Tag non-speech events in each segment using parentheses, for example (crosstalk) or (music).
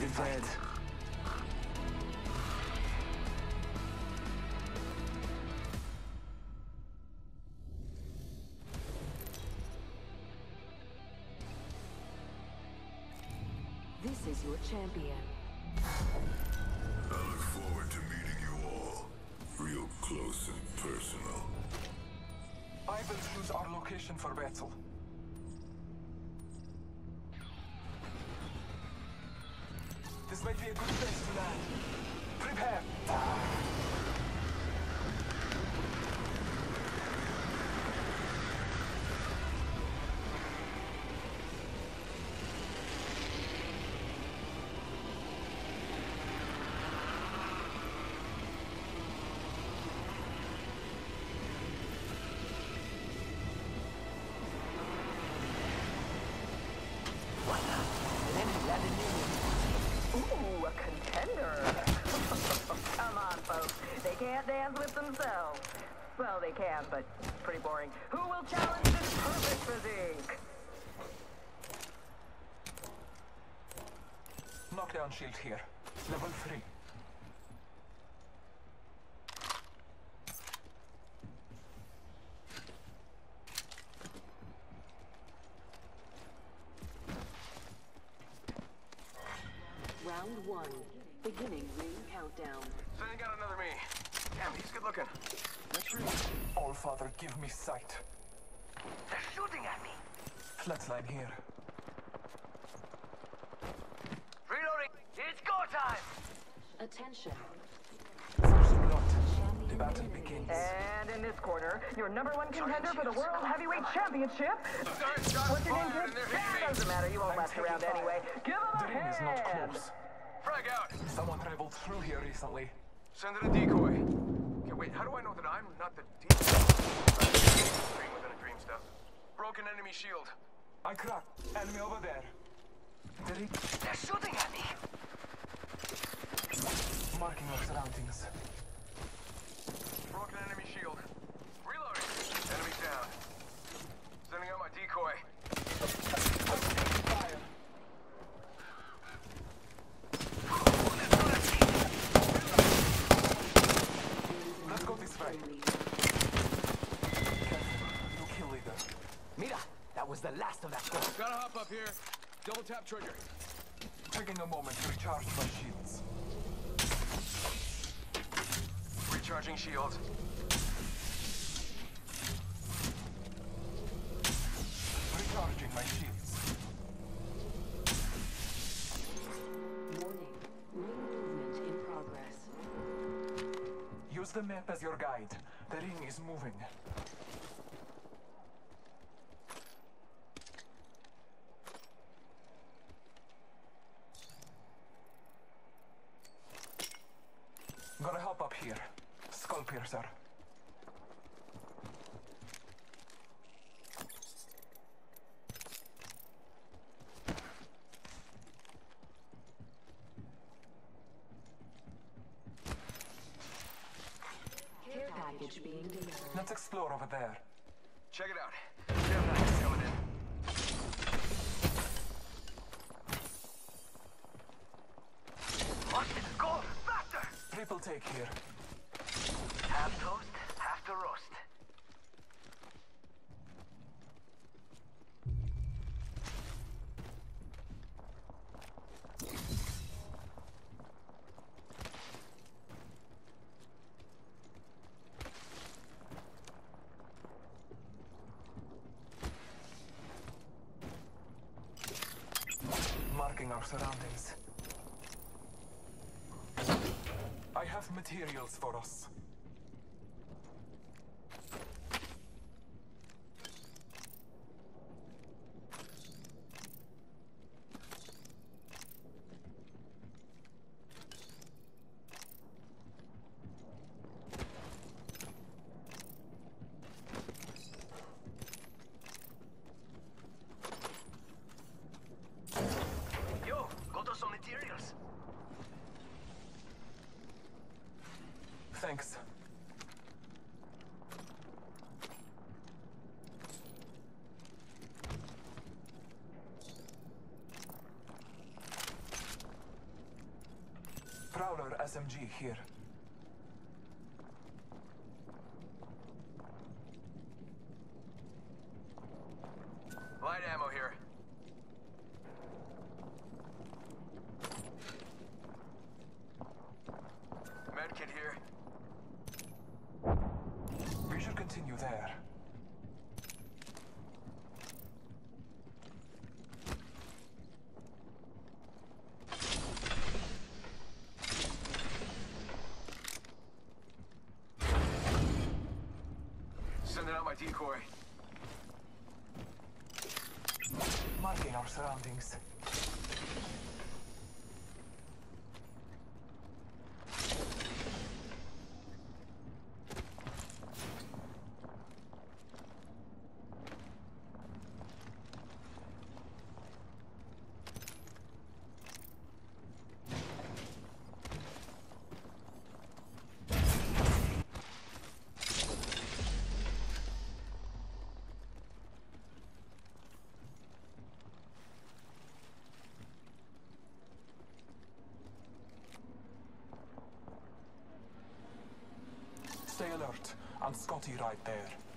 You're dead. This is your champion. I look forward to meeting you all. Real close and personal. I will choose our location for battle. This might be a good place to land. Prepare! (laughs) Come on, folks. They can't dance with themselves. Well, they can, but pretty boring. Who will challenge this perfect physique? Knockdown shield here. Level 3. Round 1. He's good looking. All Father, give me sight. They're shooting at me. Flatline here. Reloading. It's go time. Attention. The battle begins. And in this corner, your number one contender for the World Heavyweight Championship. Start shot What's your name, kid? and they're That hitting doesn't matter. You won't I'm last around fire. anyway. Give him The a ring is not close. Frag out. Someone traveled through here recently. Send in a decoy. Wait, how do I know that I'm not the decoy? Dream within a dream stuff. Broken enemy shield. I cracked. Enemy over there. The ring They're shooting at me. marking our surroundings. Broken enemy shield. Reloading. Enemy down. Sending out my decoy. Fire. Let's go this way. Careful. No kill leader. Mira, that was the last of that squad. Gotta hop up here. Double trigger. Taking a moment to recharge my shields. Recharging shields. Recharging my shields. Warning. Ring movement in progress. Use the map as your guide. The ring is moving. Here. Skull piercer. Care package being delivered. Let's explore over there. Check it out. Take here. Half toast, half to roast. Marking our surroundings. I have materials for us. SMG here. decoy. Marking our surroundings. I'm Scotty right there.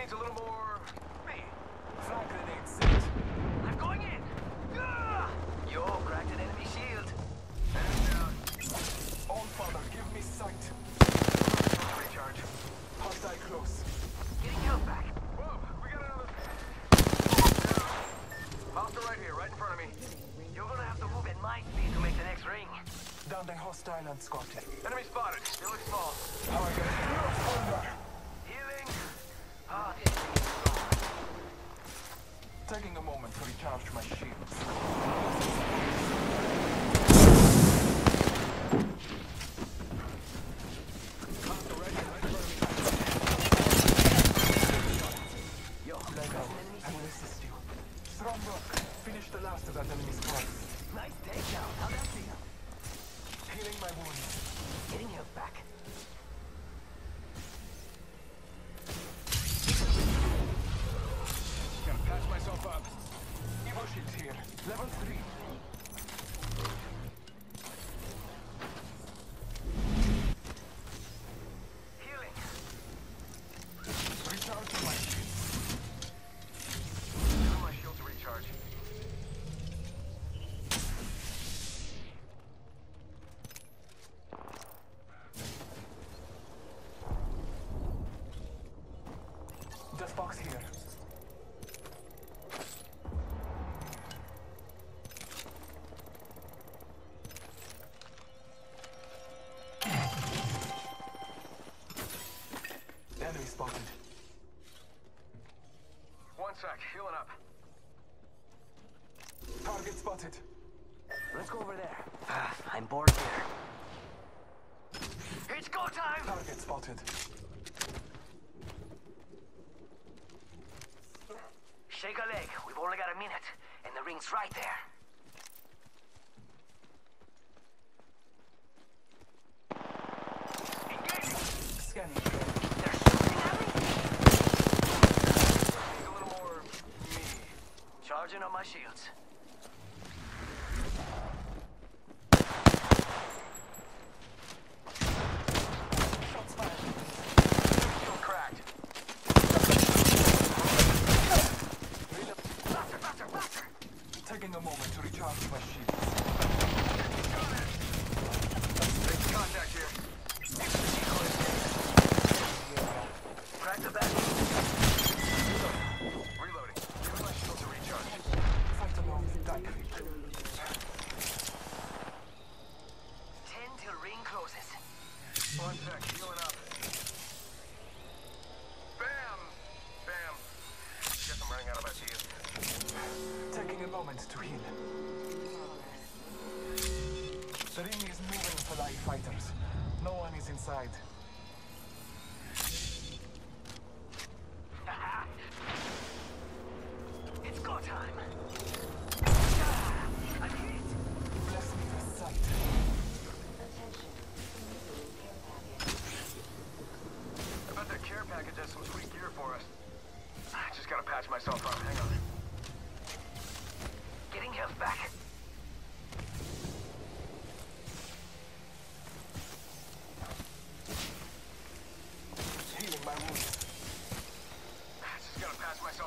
needs a little more taking a moment to recharge my shield. box here. Enemy spotted. One sec, healing up. Target spotted. Let's go over there. Ah, I'm bored here. It's go time! Target spotted. ring's right there. Engaging. A little more me. Charging on my shields. TIE fighters. No one is inside.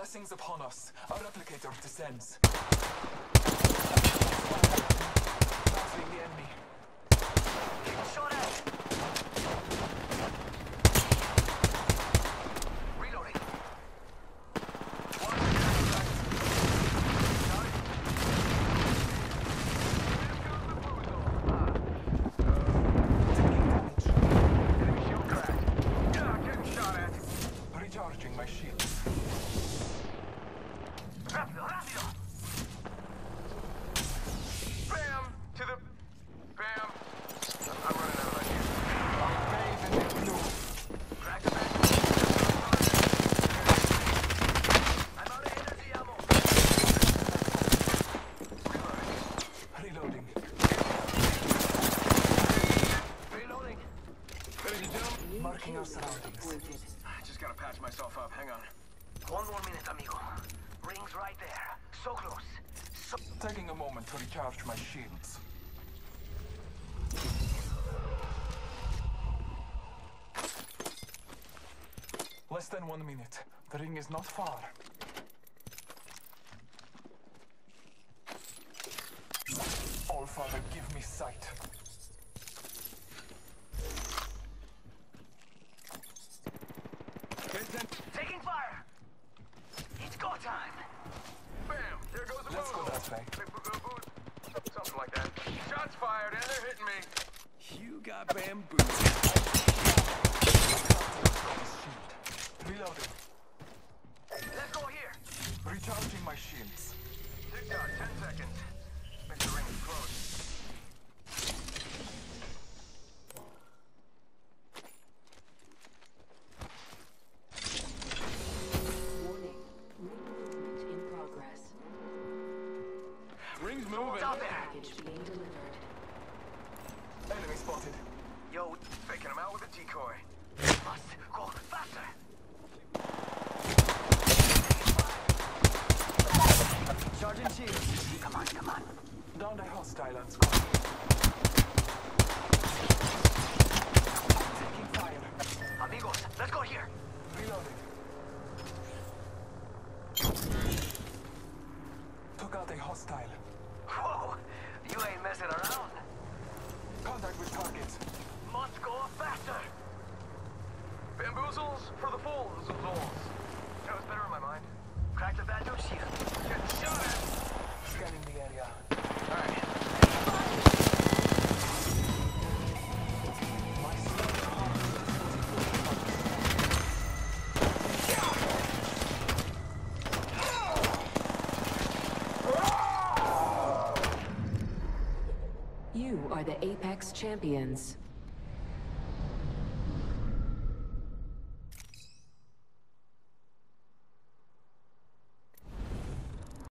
blessings upon us. Our replicator descends. patch myself up. Hang on. One more minute, amigo. Ring's right there. So close. So Taking a moment to recharge my shields. Less than one minute. The ring is not far. All Father, give me sight. I'd say. Something like that. Shots fired, and they're hitting me. You got bamboozled. Reloading. Let's go here. Recharging my shields. Tick tock, 10 seconds. Apex Champions.